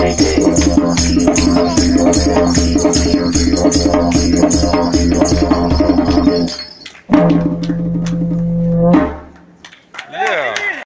Six.